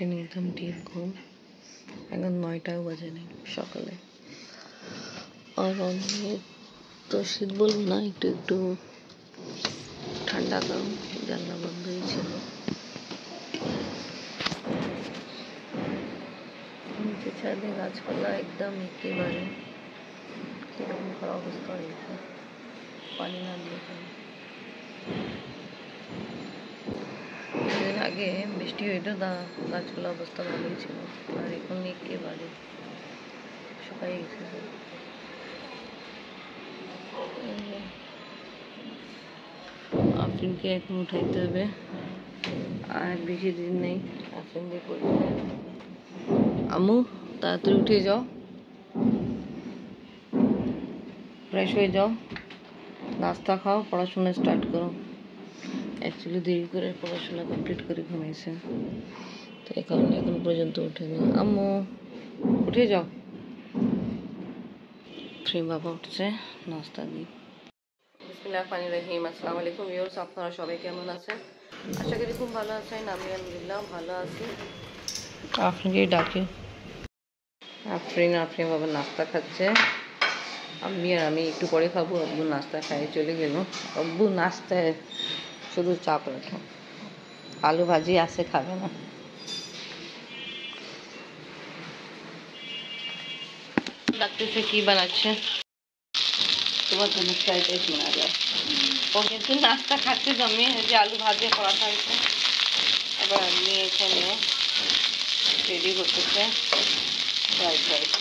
আফরিন একদম ঠিক ঘুম। এখন নয়টাও বাজে নেই সকালে। আর আমি তো শীত বলব না, একটু একটু ঠান্ডা কারণ জানলা বন্ধই ছিল। নিচে ছাদে গাছপালা একদম একেবারে কীরকম খারাপ অবস্থা হয়েছে। পানি না দিয়ে আগে বৃষ্টি হইতো না গাছগুলো অবস্থা ভালোই ছিল। আর এখন একেবারে শুকাই গেছে। আফরিনকে এখন উঠাইতে হবে। আর বেশি দিন নেই। আফরিন দিয়ে পড়বে। আম্মু, তাড়াতাড়ি উঠে যাও। ফ্রেশ হয়ে যাও। নাস্তা খাও, পড়াশোনা স্টার্ট করো। অ্যাকচুয়ালি দেরি করে পড়াশোনা কমপ্লিট করে ঘুমিয়েছে। তো এই কারণে এখন পর্যন্ত উঠেনি আম্মু উঠে যাও। ফ্রি বাবা উঠছে নাস্তা দিই বিসমিল্লাহ পানি রহিম আসসালামু আলাইকুম ভিউয়ার্স আপনারা সবাই কেমন আছেন? আশা করি খুব ভালো আছেন আমি আলহামদুলিল্লাহ ভালো আছি। আপনাকে ডাকি। আফরিন আফরিন বাবা নাস্তা খাচ্ছে। আমি আর আমি একটু পরে খাব আব্বু নাস্তা খাই চলে গেল। আব্বু নাস্তায় শুধু চাপ রাখো। আলু ভাজি আছে খাবে না। কি বানাচ্ছে? তোমার জন্য ফ্রাইড রাইস বানা যায়। ও কিন্তু নাস্তা খাচ্ছে জমিয়ে যে আলু ভাজে করা থাকছে আবার আমি এখানে রেডি করতেছে ফ্রাইড রাইস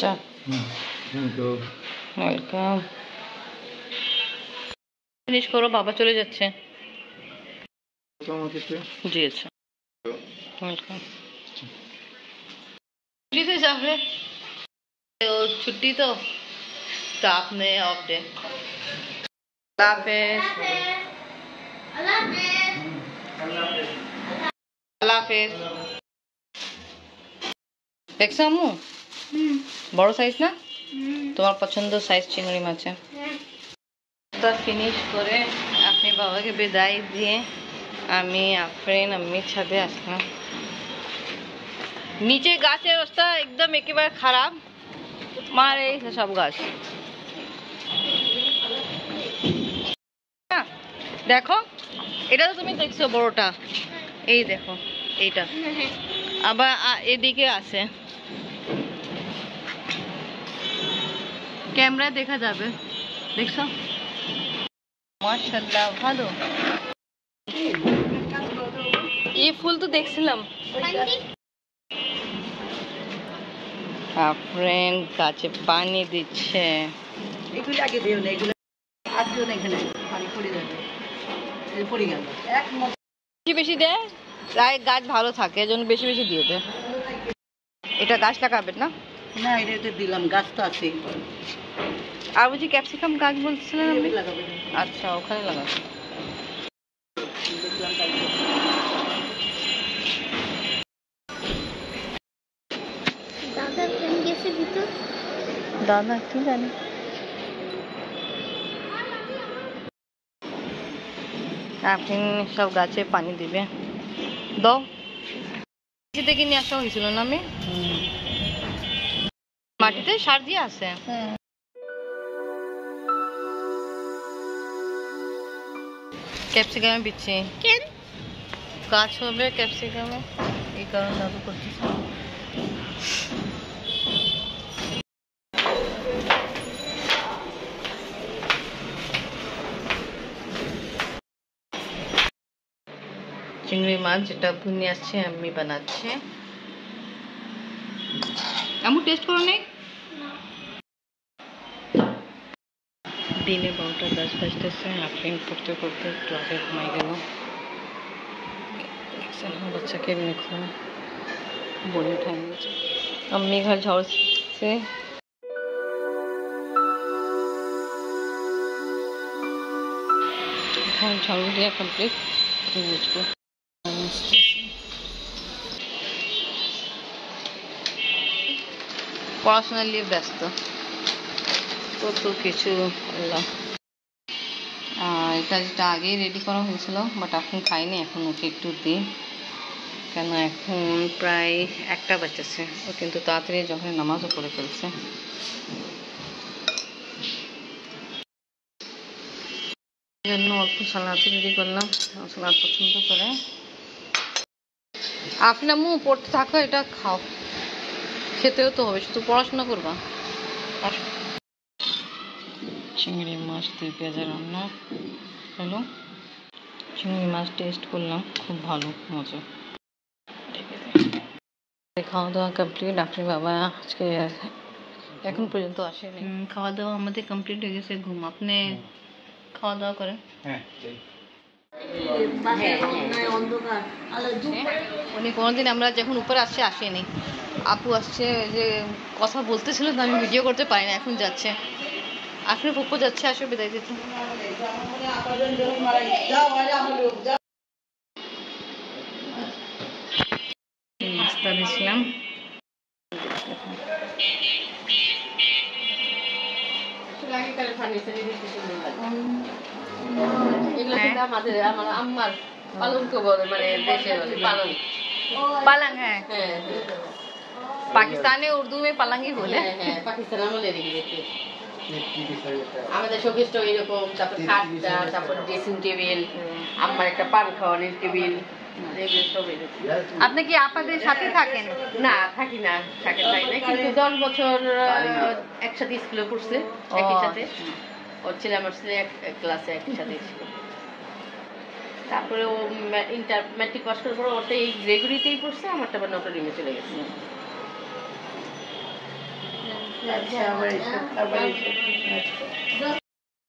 চা। ওয়েলকাম ফিনিশ করো বাবা চলে যাচ্ছে জি আচ্ছা ওয়েলকাম छुट्टी से जा रहे तो छुट्टी तो तो आपने ऑफ डे अल्लाह हाफिज আল্লাহ হাফেজ দেখছো আম্মু বড় সাইজ না তোমার পছন্দ সাইজ চিংড়ি মাছে তা ফিনিশ করে আপনি বাবাকে বিদায় দিয়ে আমি আফরিন আমি ছাদে আসলাম। নিচে গাছের অবস্থা একদম একেবারে খারাপ। মার এই সব গাছ। দেখো, এটা তো তুমি দেখছ বড়টা। এই দেখো, এইটা। আবার এদিকে আছে। ক্যামেরায় দেখা যাবে। দেখছ? মাশাল্লাহ ভালো। এই ফুল তো দেখছিলাম। ফ্রেন্ড গাছে পানি দিচ্ছে। এগুলি আগে দিও না এগুলো আর দিও না এখানে। পানি পড়ে যাবে। পড়ে গেল। এক বেশি বেশি দেয় তাই গাছ ভালো থাকে এজন্য বেশি বেশি দিয়ে দেয় এটা গাছ লাগাবেন না? না এটা দিলাম গাছ তো আছে আর বলছি ক্যাপসিকাম গাছ বলছিলেন আপনি? আচ্ছা ওখানে তাই দাদা কি জানি। আপনি সব গাছে পানি দিবে। দাও। থেকে নিয়ে আসা হয়েছিল না আমি? মাটিতে সার দিয়ে আছে? ক্যাপসিকামে বিচ্ছি কেন? গাছ হবে ক্যাপসিকামে। এই কারণে দাদু করতেছে চিংড়ি মাছ যেটা ভুনি আসছে আমি বানাচ্ছি। আমি টেস্ট করো নেই? দিনে বারোটা গাছ বাজতেছে আফরিন পড়তে পড়তে ক্লাসে ঘুমাই গেল দেখছেন আমার বাচ্চাকে এমনি ঘুম বলে উঠাই নিয়েছে আমি ঘর ঝড়ছে ঘর ঝাড়ু দেওয়া কমপ্লিট বুঝব পড়াশোনা নিয়ে ব্যস্ত কত কিছু আল্লাহ এটা যেটা আগেই রেডি করা হয়েছিল বাট এখন খাইনি, এখন ওকে একটু দিই। কেন এখন প্রায় একটা বাজতেছে, ও কিন্তু তাড়াতাড়ি যখন নামাজও পড়ে ফেলছে। জন্য অল্প সালাদ রেডি করলাম, সালাদ পছন্দ করে। আপনি আম্মু পড়তে থাকো, এটা খাও। খেতেও তো হবে, শুধু পড়াশোনা করবা। চিংড়ি মাছ দিয়ে পেঁয়াজা রান্না। হলো চিংড়ি মাছ টেস্ট করলাম খুব ভালো মজা। খাওয়া দাওয়া কমপ্লিট আপনি বাবা আজকে এখন পর্যন্ত আসেনি। খাওয়া দাওয়া আমাদের কমপ্লিট হয়ে গেছে ঘুম। আপনি খাওয়া দাওয়া করেন। উনি কোনোদিন আমরা যখন উপরে আসছে আসেনি। আপু আসছে যে কথা বলতেছিল তো আমি ভিডিও করতে পারি না এখন যাচ্ছে। আপনার পপ্পু যাচ্ছে আসো বিদায় দিতে নাস্তা দিয়েছিলাম আমাদের আমার আম্মার পালঙ্ক বলে মানে দেশে বলে পালঙ্ক পালং হ্যাঁ হ্যাঁ পাকিস্তানে উর্দু में पलंग ही बोले হ্যাঁ হ্যাঁ পাকিস্তান আমলে রেখে গেছে আমাদের শোকেসটা এরকম তারপর খাটটা তারপর ড্রেসিং টেবিল আমার একটা পান খাওয়ানোর টেবিল আপনি কি আপনাদের সাথে থাকেন? না থাকি না থাকে থাকি না কিন্তু দশ বছর একসাথে স্কুলে পড়ছে একই ও, সাথে ওর ছেলে আমার ছেলে এক ক্লাসে একই সাথে তারপরে ও ইন্টার ম্যাট্রিক পাস করার পর ওটা এই গ্রেগরিতেই পড়ছে আমারটা আবার নটর ডিমে চলে গেছে আচ্ছা আবার এসব আবার এসব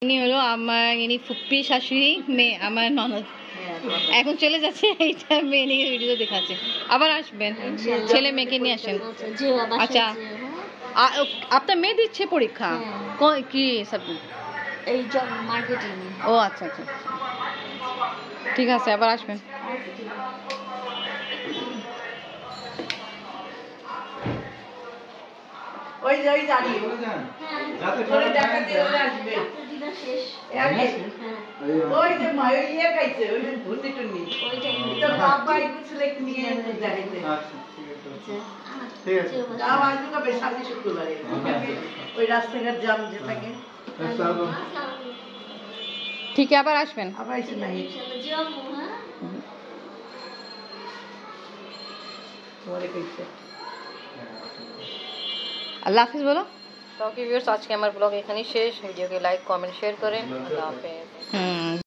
ইনি হলো আমার ইনি ফুপ্পি শাশুড়ি মেয়ে আমার ননদ। এখন চলে যাচ্ছে এইটা মেয়ে নিয়ে ভিডিও দেখাচ্ছে। আবার আসবেন ছেলে মেয়েকে নিয়ে আসেন। আচ্ছা। আপনার মেয়ে দিচ্ছে পরীক্ষা? হ্যাঁ। ক- কি সাবজেক্ট এই মার্কেটিং ও আচ্ছা আচ্ছা। ঠিক আছে আবার আসবেন। ওই যে ওই জানি ওরে দেখাতে ওরে আসবে। শেষ। হ্যাঁ। ওই যে মা ওই ইয়ে খাইছে ওই যে ঘুরনি টুরনি তো বাবা একটু ছেলে নিয়ে দেখাইতে যাও আসবে কবে সামনে শুক্রবারে ওই রাস্তাঘাট জাম যে থাকে ঠিক আছে আবার আসবেন। আবার এসে নাই তোমারে কইছে। আল্লাহ হাফিজ বলো। তো ভিউয়ার্স আজকে আমার ব্লগ এখানেই শেষ। ভিডিওকে লাইক কমেন্ট শেয়ার করেন। আল্লাহ হাফেজ। হুম।